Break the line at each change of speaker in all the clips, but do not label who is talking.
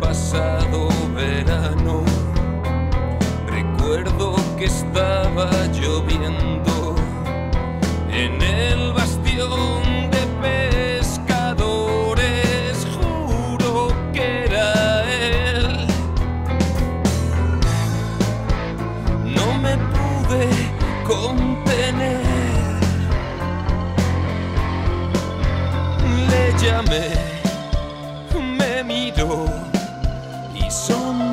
pasado verano. Recuerdo que estaba lloviendo en el bastión de pescadores. Juro que era él. No me pude contener. Le llamé, son.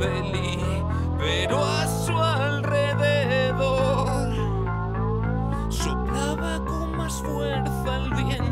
Pero a su alrededor soplaba con más fuerza el viento.